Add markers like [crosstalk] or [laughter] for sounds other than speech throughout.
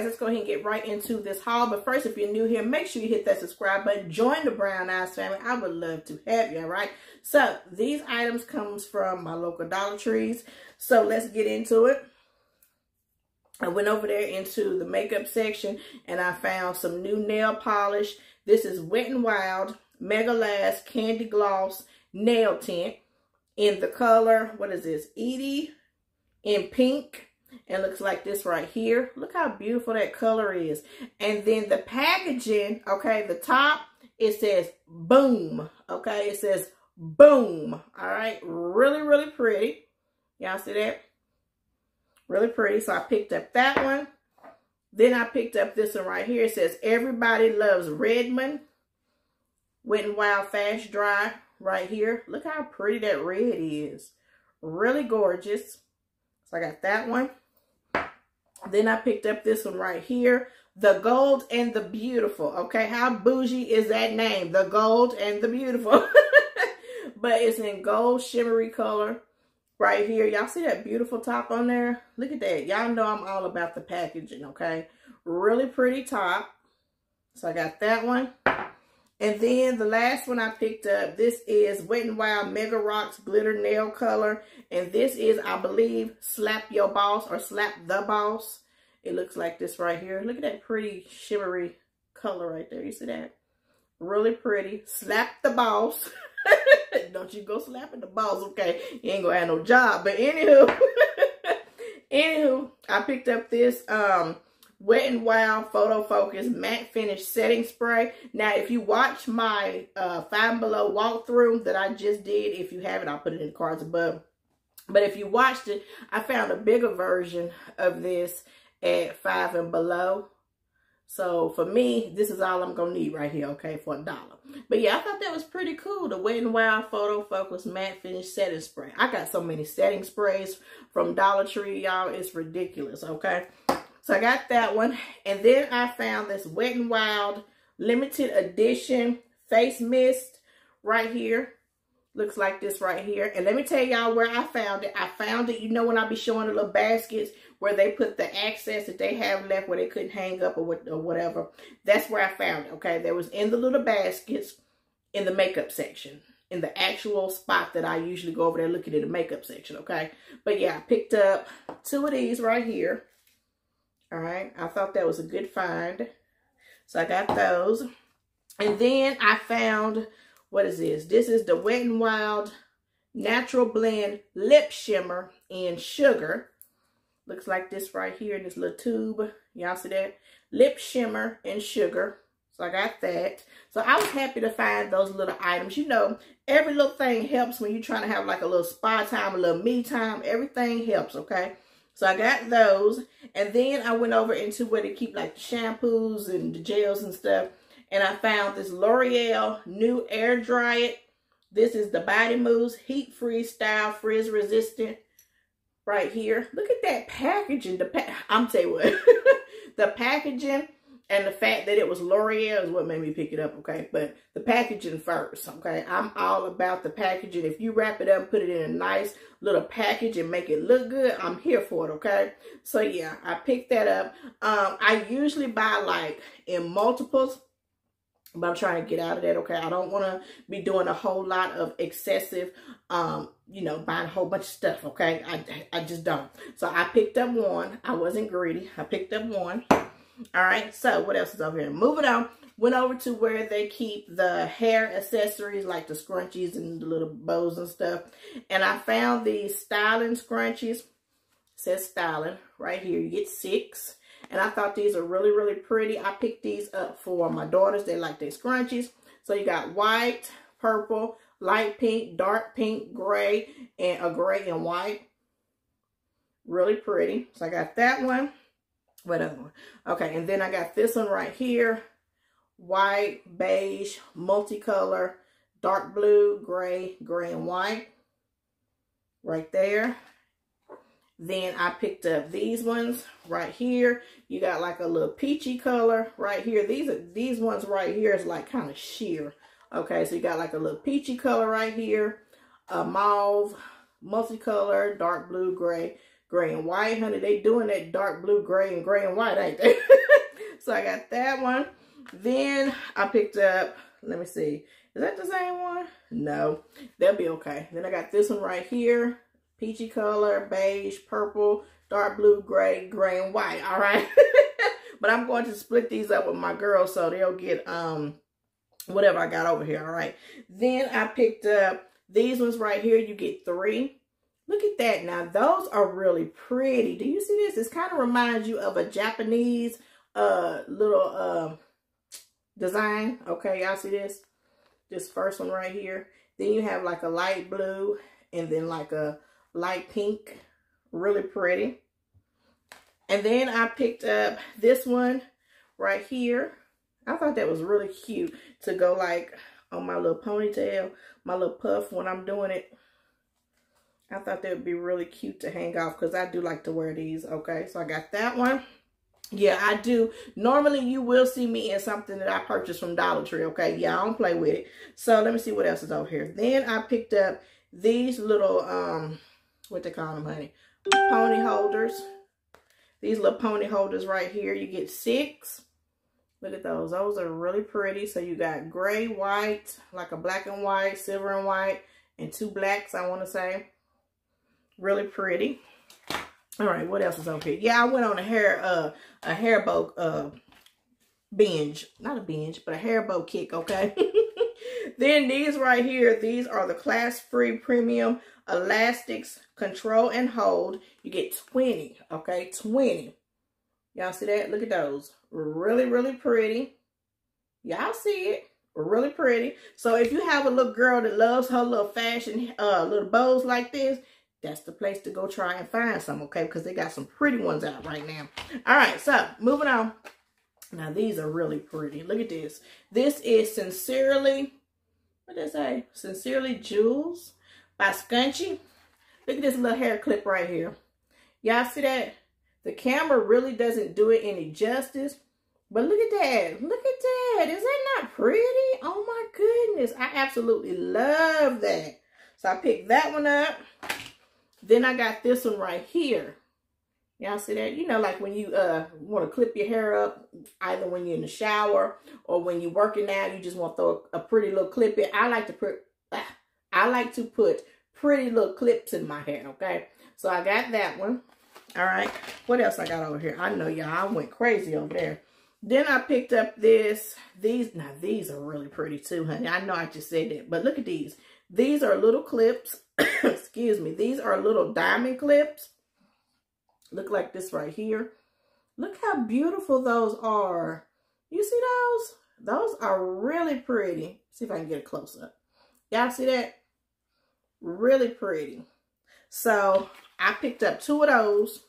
guys, let's go ahead and get right into this haul. But first, if you're new here, make sure you hit that subscribe button. Join the Brown Eyes family. I would love to have you, all right? So, these items comes from my local Dollar Trees. So, let's get into it. I went over there into the makeup section and I found some new nail polish. This is Wet n Wild Mega Last Candy Gloss Nail Tint in the color, what is this, Edie in pink. And looks like this right here. Look how beautiful that color is. And then the packaging, okay, the top, it says boom. Okay, it says boom. All right, really, really pretty. Y'all see that? Really pretty. So I picked up that one. Then I picked up this one right here. It says, Everybody Loves Redmond. Wet and Wild Fast Dry right here. Look how pretty that red is. Really gorgeous. So I got that one. Then I picked up this one right here. The Gold and the Beautiful. Okay, how bougie is that name? The Gold and the Beautiful. [laughs] but it's in gold shimmery color right here. Y'all see that beautiful top on there? Look at that. Y'all know I'm all about the packaging, okay? Really pretty top. So I got that one. And then the last one I picked up, this is Wet n Wild Mega Rocks Glitter Nail Color. And this is, I believe, Slap Your Boss or Slap the Boss. It looks like this right here. Look at that pretty shimmery color right there. You see that? Really pretty. Slap the Boss. [laughs] Don't you go slapping the boss, okay? You ain't gonna have no job. But anywho, [laughs] anywho, I picked up this um Wet n Wild Photo Focus Matte Finish Setting Spray. Now, if you watch my uh, Five Below walkthrough that I just did, if you haven't, I'll put it in the cards above. But if you watched it, I found a bigger version of this at Five and Below. So for me, this is all I'm going to need right here, okay, for a dollar. But yeah, I thought that was pretty cool. The Wet n Wild Photo Focus Matte Finish Setting Spray. I got so many setting sprays from Dollar Tree, y'all. It's ridiculous, okay? So I got that one. And then I found this Wet n Wild limited edition face mist right here. Looks like this right here. And let me tell y'all where I found it. I found it, you know when I be showing the little baskets where they put the access that they have left where they couldn't hang up or, what, or whatever. That's where I found it, okay? That was in the little baskets in the makeup section. In the actual spot that I usually go over there looking at the makeup section, okay? But yeah, I picked up two of these right here. All right. I thought that was a good find. So I got those. And then I found, what is this? This is the Wet n Wild Natural Blend Lip Shimmer in Sugar. Looks like this right here in this little tube. Y'all see that? Lip Shimmer and Sugar. So I got that. So I was happy to find those little items. You know, every little thing helps when you're trying to have like a little spa time, a little me time. Everything helps, okay? So I got those. And then I went over into where they keep like shampoos and the gels and stuff. And I found this L'Oreal new air dry it. This is the Body Mousse Heat Free Style Frizz Resistant right here. Look at that packaging. The pa I'm telling you what. [laughs] the packaging and the fact that it was L'Oreal is what made me pick it up, okay? But the packaging first, okay? I'm all about the packaging. If you wrap it up, put it in a nice little package and make it look good, I'm here for it, okay? So, yeah, I picked that up. Um, I usually buy, like, in multiples, but I'm trying to get out of that, okay? I don't want to be doing a whole lot of excessive, um, you know, buying a whole bunch of stuff, okay? I, I just don't. So, I picked up one. I wasn't greedy. I picked up one. All right, so what else is over here? Moving on, went over to where they keep the hair accessories like the scrunchies and the little bows and stuff. And I found these styling scrunchies. It says styling right here. You get six. And I thought these are really, really pretty. I picked these up for my daughters. They like their scrunchies. So you got white, purple, light pink, dark pink, gray, and a gray and white. Really pretty. So I got that one. What other one? Okay, and then I got this one right here. White, beige, multicolor, dark blue, gray, gray and white. Right there. Then I picked up these ones right here. You got like a little peachy color right here. These are these ones right here is like kind of sheer. Okay, so you got like a little peachy color right here, a mauve, multicolor, dark blue, gray, gray and white. Honey, they doing that dark blue, gray, and gray and white, ain't they? [laughs] so I got that one. Then I picked up, let me see. Is that the same one? No, that'll be okay. Then I got this one right here. Peachy color, beige, purple, dark blue, gray, gray, and white. All right. [laughs] but I'm going to split these up with my girls so they'll get um whatever I got over here. All right. Then I picked up these ones right here. You get three. Look at that. Now, those are really pretty. Do you see this? This kind of reminds you of a Japanese uh little uh design. Okay, y'all see this? This first one right here. Then you have like a light blue and then like a light pink. Really pretty. And then I picked up this one right here. I thought that was really cute to go like on my little ponytail, my little puff when I'm doing it. I thought that would be really cute to hang off because I do like to wear these. Okay, so I got that one. Yeah, I do. Normally, you will see me in something that I purchased from Dollar Tree, okay? Yeah, I don't play with it. So, let me see what else is over here. Then, I picked up these little, um, what they call them, honey? Pony holders. These little pony holders right here. You get six. Look at those. Those are really pretty. So, you got gray, white, like a black and white, silver and white, and two blacks, I want to say. Really pretty. All right, what else is over here? Yeah, I went on a hair uh a hair bow uh binge. Not a binge, but a hair bow kick, okay? [laughs] then these right here, these are the class free premium elastics control and hold. You get 20, okay? 20. Y'all see that? Look at those. Really, really pretty. Y'all see it. Really pretty. So if you have a little girl that loves her little fashion, uh, little bows like this, that's the place to go try and find some, okay? Because they got some pretty ones out right now. All right, so moving on. Now, these are really pretty. Look at this. This is Sincerely, what did I say? Sincerely Jules by Scunci. Look at this little hair clip right here. Y'all see that? The camera really doesn't do it any justice. But look at that. Look at that. Is that not pretty? Oh my goodness. I absolutely love that. So I picked that one up. Then I got this one right here. Y'all see that? You know, like when you uh want to clip your hair up, either when you're in the shower or when you're working out, you just want to throw a, a pretty little clip in. I like to put, ah, I like to put pretty little clips in my hair, okay? So I got that one. All right. What else I got over here? I know y'all, I went crazy over there. Then I picked up this. These, now these are really pretty too, honey. I know I just said that, but look at these. These are little clips. [coughs] Excuse me. These are little diamond clips. Look like this right here. Look how beautiful those are. You see those? Those are really pretty. See if I can get a close up. Y'all see that? Really pretty. So I picked up two of those.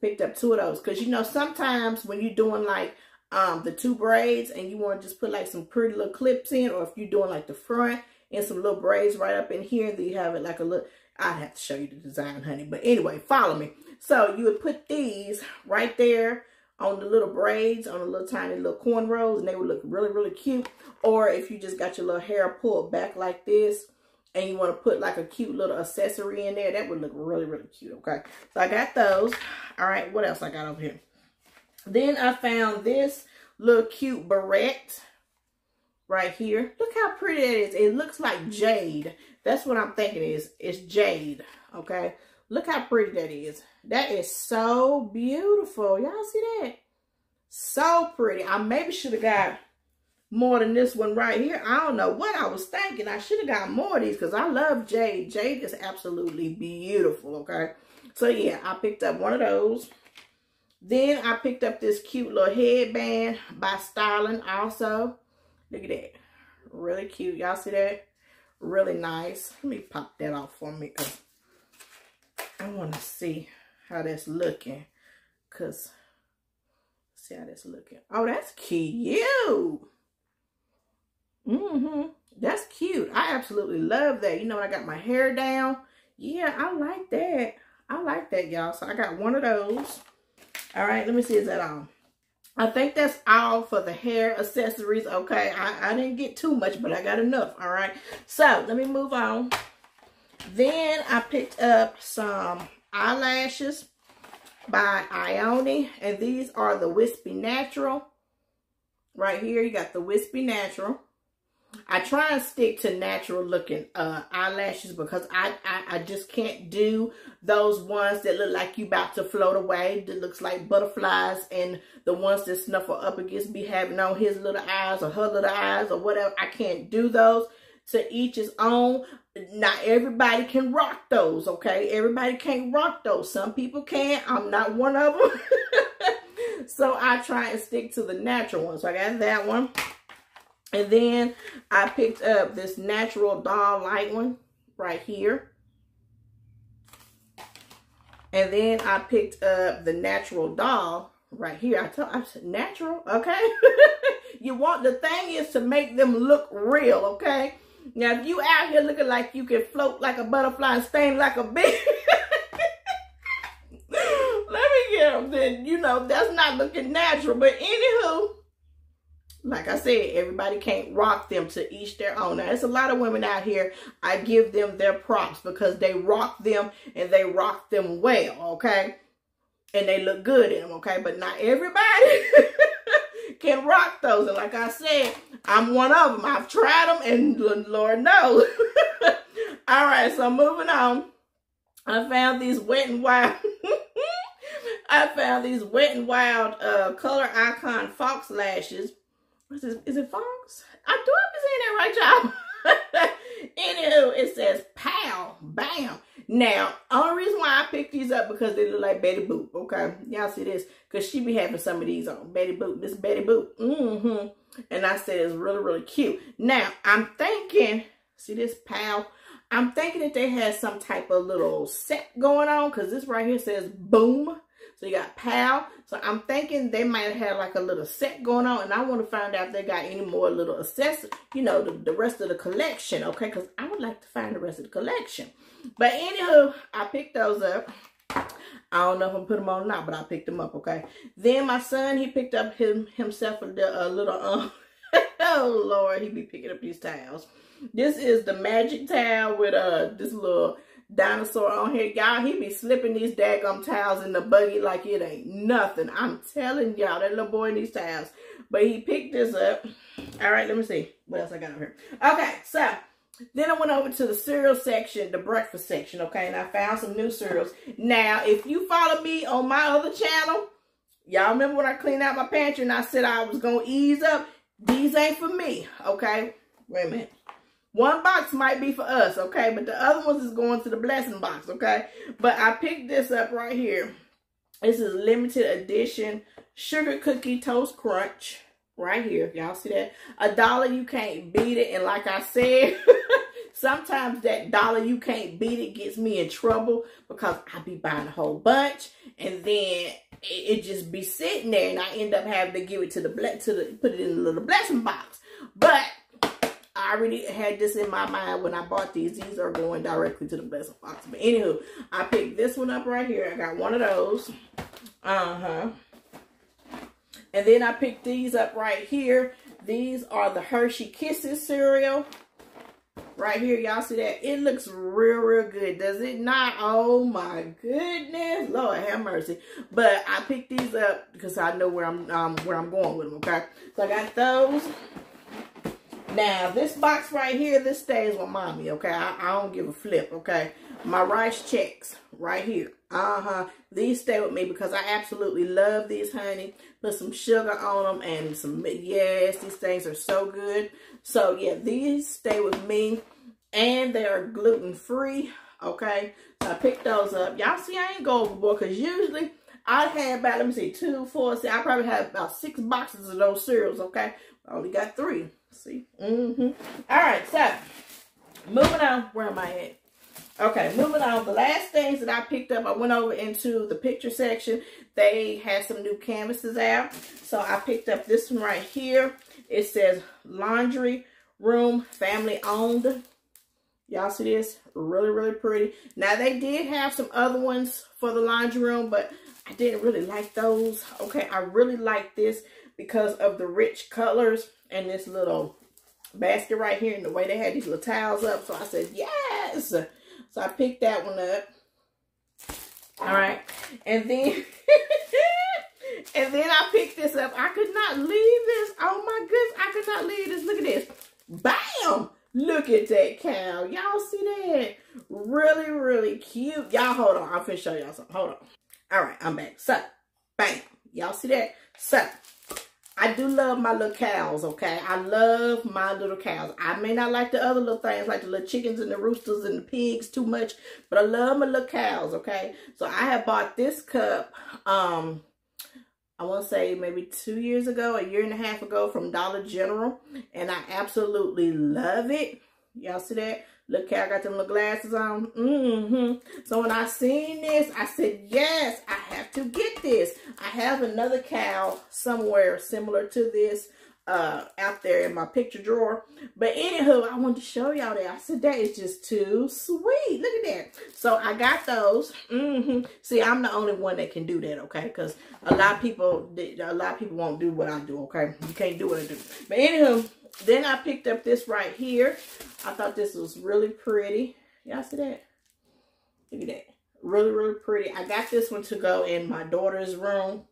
Picked up two of those. Because you know, sometimes when you're doing like um, the two braids and you want to just put like some pretty little clips in or if you're doing like the front and some little braids right up in here. Then you have it like a little, I'd have to show you the design, honey. But anyway, follow me. So you would put these right there on the little braids, on the little tiny little cornrows, and they would look really, really cute. Or if you just got your little hair pulled back like this, and you want to put like a cute little accessory in there, that would look really, really cute, okay? So I got those. All right, what else I got over here? Then I found this little cute barrette right here. Look how pretty it is. It looks like jade. That's what I'm thinking is. It's jade. Okay. Look how pretty that is. That is so beautiful. Y'all see that? So pretty. I maybe should have got more than this one right here. I don't know what I was thinking. I should have got more of these because I love jade. Jade is absolutely beautiful. Okay. So yeah, I picked up one of those. Then I picked up this cute little headband by Styling also. Look at that. Really cute. Y'all see that? Really nice. Let me pop that off for me I want to see how that's looking. Because, see how that's looking. Oh, that's cute. Mm-hmm. That's cute. I absolutely love that. You know, I got my hair down. Yeah, I like that. I like that, y'all. So I got one of those. All right, let me see. Is that all? I think that's all for the hair accessories. Okay, I, I didn't get too much, but I got enough. All right, so let me move on. Then I picked up some eyelashes by Ioni. And these are the Wispy Natural. Right here, you got the Wispy Natural. I try and stick to natural looking uh, eyelashes because I, I, I just can't do those ones that look like you about to float away. That looks like butterflies and the ones that Snuffleupagus be having on his little eyes or her little eyes or whatever. I can't do those. To each his own. Not everybody can rock those, okay? Everybody can't rock those. Some people can. I'm not one of them. [laughs] so I try and stick to the natural ones. So I got that one. And then I picked up this natural doll light one right here. And then I picked up the natural doll right here. I told I said natural, okay? [laughs] you want the thing is to make them look real, okay? Now if you out here looking like you can float like a butterfly and sting like a [laughs] bee, let me get them. Then you know that's not looking natural. But anywho, like I said, everybody can't rock them to each their own. Now, there's a lot of women out here, I give them their props because they rock them and they rock them well, okay? And they look good in them, okay? But not everybody [laughs] can rock those. And like I said, I'm one of them. I've tried them and Lord knows. [laughs] All right, so moving on. I found these wet and wild. [laughs] I found these wet and wild uh, color icon fox lashes What's this? Is it Fox? I do have to say that right, y'all. [laughs] Anywho, it says pow, bam. Now, only reason why I picked these up because they look like Betty Boop. Okay, y'all see this? Because she be having some of these on. Betty Boop, this Betty Boop. Mm-hmm. And I said it's really, really cute. Now, I'm thinking, see this pow? I'm thinking that they had some type of little set going on because this right here says boom. You got PAL. So I'm thinking they might have like a little set going on. And I want to find out if they got any more little accessories, you know, the, the rest of the collection. Okay, because I would like to find the rest of the collection. But anywho, I picked those up. I don't know if I'm put them on or not, but I picked them up, okay? Then my son, he picked up him himself a, a little, um, [laughs] oh Lord, he be picking up these towels. This is the magic towel with uh this little dinosaur on here. Y'all, he be slipping these daggum towels in the buggy like it ain't nothing. I'm telling y'all, that little boy needs towels. But he picked this up. All right, let me see. What else I got over here? Okay, so then I went over to the cereal section, the breakfast section, okay? And I found some new cereals. Now, if you follow me on my other channel, y'all remember when I cleaned out my pantry and I said I was going to ease up? These ain't for me, okay? Wait a minute. One box might be for us, okay? But the other ones is going to the blessing box, okay? But I picked this up right here. This is limited edition sugar cookie toast crunch right here. Y'all see that? A dollar, you can't beat it. And like I said, [laughs] sometimes that dollar you can't beat it gets me in trouble because I be buying a whole bunch and then it, it just be sitting there and I end up having to give it to the to the put it in the little blessing box. But I already had this in my mind when I bought these. These are going directly to the blessing box. But anywho, I picked this one up right here. I got one of those. Uh-huh. And then I picked these up right here. These are the Hershey Kisses cereal. Right here, y'all see that? It looks real, real good. Does it not? Oh my goodness. Lord have mercy. But I picked these up because I know where I'm um, where I'm going with them, okay? So I got those. Now, this box right here, this stays with mommy, okay? I, I don't give a flip, okay? My rice Chex right here. Uh-huh. These stay with me because I absolutely love these, honey. Put some sugar on them and some, yes, these things are so good. So, yeah, these stay with me. And they are gluten-free, okay? So, I picked those up. Y'all see, I ain't go overboard because usually I had about, let me see, two, four, six, I probably had about six boxes of those cereals, okay? I only got three. See? Mm-hmm. All right, so moving on. Where am I at? Okay, moving on. The last things that I picked up, I went over into the picture section. They had some new canvases out. So I picked up this one right here. It says laundry room family owned. Y'all see this? Really, really pretty. Now, they did have some other ones for the laundry room, but I didn't really like those. Okay, I really like this because of the rich colors and this little basket right here and the way they had these little towels up. So I said, yes. So I picked that one up. All right. And then, [laughs] and then I picked this up. I could not leave this. Oh my goodness. I could not leave this. Look at this. Bam! Look at that cow. Y'all see that? Really, really cute. Y'all hold on. I'm finna show y'all something. Hold on. All right, I'm back. So, bam. Y'all see that? So, I do love my little cows, okay? I love my little cows. I may not like the other little things, like the little chickens and the roosters and the pigs too much, but I love my little cows, okay? So I have bought this cup, um, I want to say maybe two years ago, a year and a half ago from Dollar General, and I absolutely love it. Y'all see that? Look, how I got them little glasses on. Mm-hmm. So when I seen this, I said, yes, I have to get this. I have another cow somewhere similar to this uh, out there in my picture drawer. But anywho, I wanted to show y'all that. I said, that is just too sweet. Look at that. So I got those. Mm-hmm. See, I'm the only one that can do that, okay? Because a lot of people, a lot of people won't do what I do, okay? You can't do what I do. But anywho, then I picked up this right here. I thought this was really pretty. Y'all see that? Look at that. Really, really pretty. I got this one to go in my daughter's room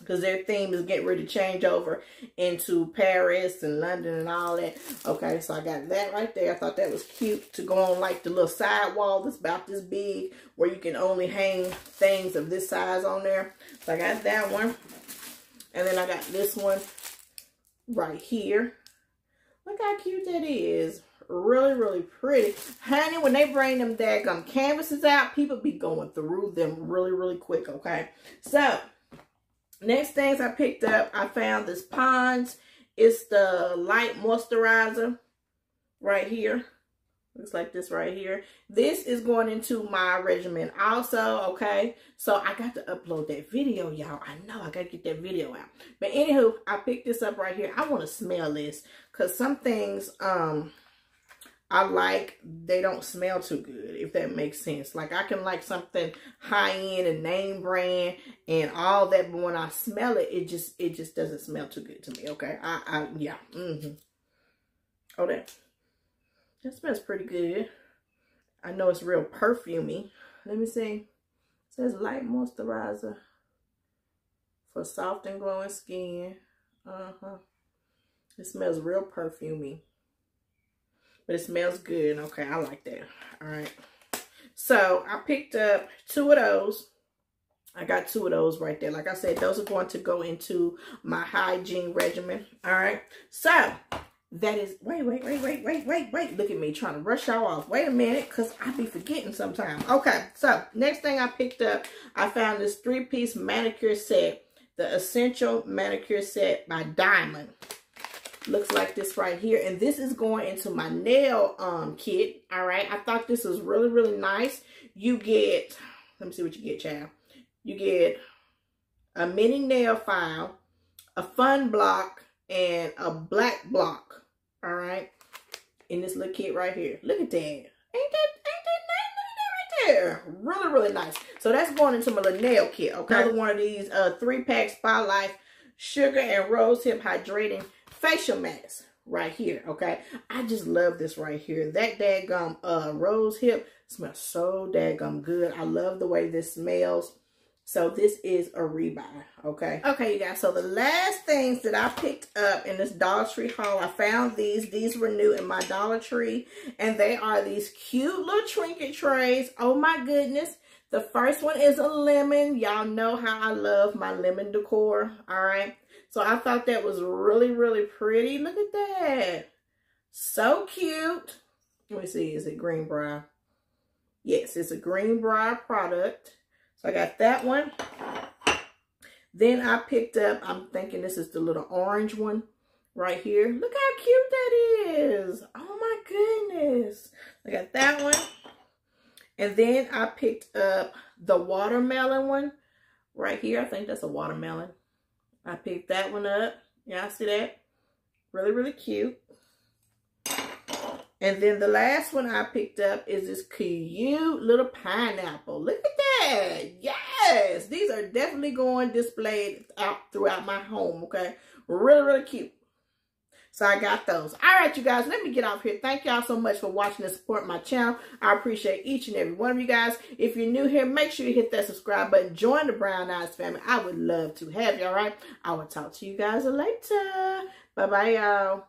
because their theme is getting ready to change over into Paris and London and all that. Okay, so I got that right there. I thought that was cute to go on like the little side wall that's about this big where you can only hang things of this size on there. So I got that one. And then I got this one right here. Look how cute that is. Really, really pretty. Honey, when they bring them daggum canvases out, people be going through them really, really quick, okay? So, next things I picked up, I found this Pond's. It's the light moisturizer right here. Looks like this right here. This is going into my regimen also, okay? So I got to upload that video, y'all. I know I got to get that video out. But anywho, I picked this up right here. I want to smell this because some things um I like, they don't smell too good, if that makes sense. Like I can like something high-end and name brand and all that, but when I smell it, it just it just doesn't smell too good to me, okay? I, I yeah. Mm-hmm. Oh, that that smells pretty good. I know it's real perfumey. Let me see. It says light moisturizer for soft and glowing skin. Uh-huh. It smells real perfumey. But it smells good. Okay, I like that. All right. So, I picked up two of those. I got two of those right there. Like I said, those are going to go into my hygiene regimen. All right. So, that is, wait, wait, wait, wait, wait, wait, wait. Look at me trying to rush y'all off. Wait a minute, because I be forgetting sometimes. Okay, so next thing I picked up, I found this three-piece manicure set, the Essential Manicure Set by Diamond. Looks like this right here. And this is going into my nail um kit, all right? I thought this was really, really nice. You get, let me see what you get, child. You get a mini nail file, a fun block, and a black block all right, in this little kit right here. Look at that. Ain't that, ain't that nice? Look at that right there. Really, really nice. So that's going into my little nail kit, okay? Another one of these uh, three-pack Spotlight Sugar and Rose Hip Hydrating Facial Mask right here, okay? I just love this right here. That daggum uh, Rose Hip smells so daggum good. I love the way this smells. So this is a rebuy, okay? Okay, you guys, so the last things that I picked up in this Dollar Tree haul, I found these. These were new in my Dollar Tree, and they are these cute little trinket trays. Oh my goodness. The first one is a lemon. Y'all know how I love my lemon decor, all right? So I thought that was really, really pretty. Look at that. So cute. Let me see, is it Greenbrier? Yes, it's a Greenbrier product. So I got that one. Then I picked up, I'm thinking this is the little orange one right here. Look how cute that is. Oh my goodness. I got that one. And then I picked up the watermelon one right here. I think that's a watermelon. I picked that one up. Y'all see that? Really, really cute. And then the last one I picked up is this cute little pineapple. Look at that. Yes. These are definitely going displayed out throughout my home, okay? Really, really cute. So I got those. All right, you guys, let me get off here. Thank y'all so much for watching and supporting my channel. I appreciate each and every one of you guys. If you're new here, make sure you hit that subscribe button. Join the Brown Eyes family. I would love to have you, all right? I will talk to you guys later. Bye-bye, y'all.